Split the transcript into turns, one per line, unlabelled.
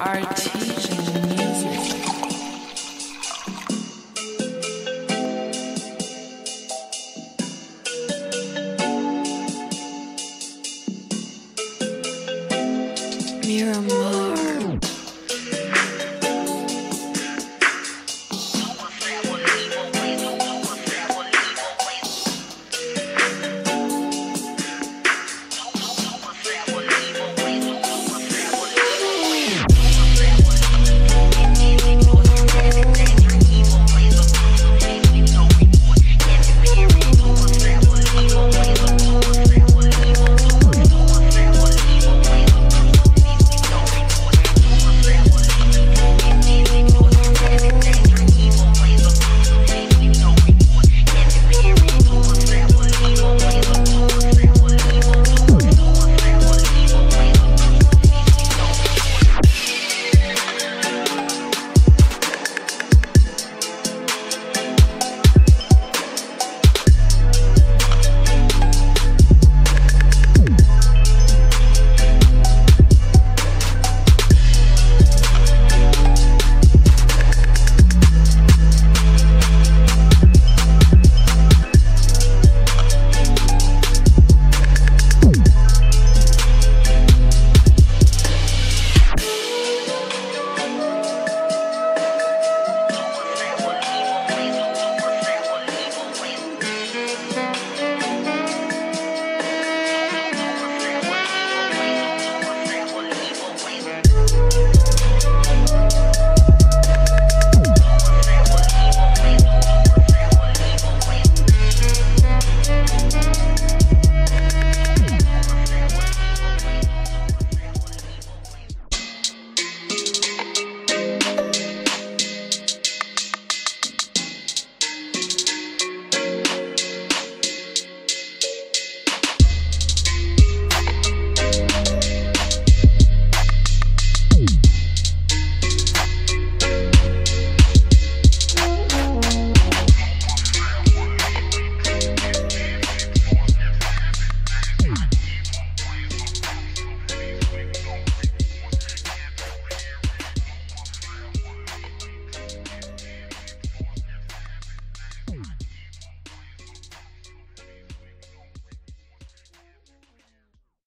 Artesian music. Miramar.